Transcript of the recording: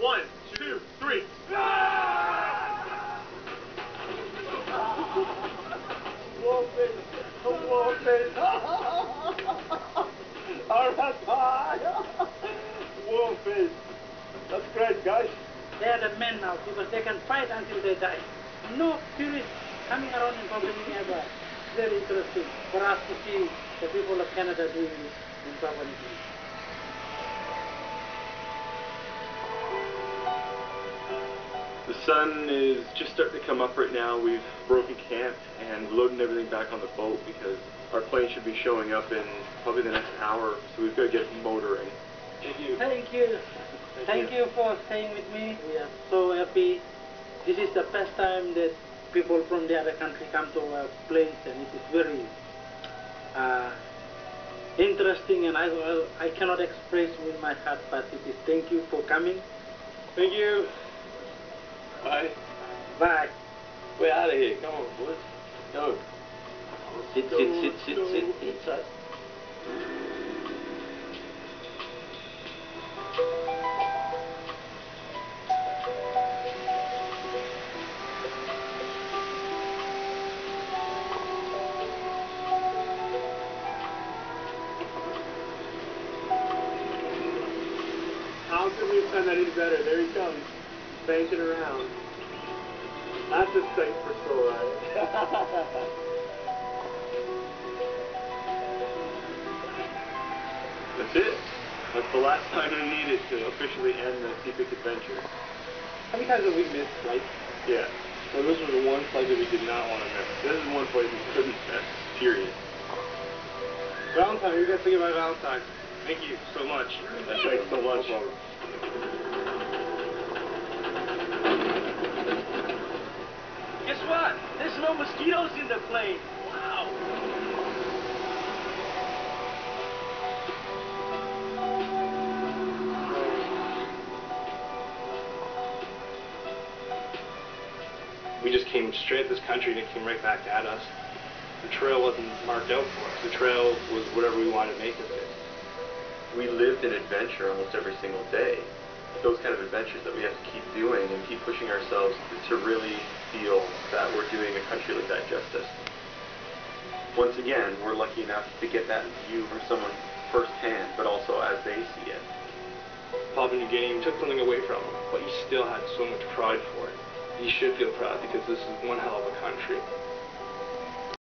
One, two, three. Wolfie! Wolfie! Alright, Wolfie! That's great, guys. They are the men now because they can fight until they die. No tourists coming around in Papua New Guinea. Very interesting for us to see the people of Canada doing this in Papua New Guinea. The sun is just starting to come up right now. We've broken camp and loading everything back on the boat because our plane should be showing up in probably the next hour. So we've got to get motoring. Thank you. Thank you. Thank you for staying with me. We are so happy. This is the first time that people from the other country come to our place and it is very uh, interesting and I, I, I cannot express with my heart but it is thank you for coming. Thank you. Bye. Bye. We're out of here. Come on, boys. Go. Sit, sit, sit, sit, sit. Inside. How can we send that any better? There he comes, banking around. That's a sight for eyes. That's it. That's the last time we needed to officially end the Sepik adventure. How many times have we missed flights? Yeah. So this was the one flight that we did not want to miss. This is one place we couldn't miss. Period. Valentine, you guys think about Valentine. Thank you so much. Thanks so much. What? There's no mosquitoes in the plane. Wow. we just came straight at this country and it came right back at us. The trail wasn't marked out for us. The trail was whatever we wanted to make of it. We lived an adventure almost every single day. Those kind of adventures that we have to keep doing and keep pushing ourselves to really feel that we're doing a country like that justice. Once again, we're lucky enough to get that view from someone firsthand, but also as they see it. Papua New Guinea took something away from him, but he still had so much pride for it. He should feel proud because this is one hell of a country.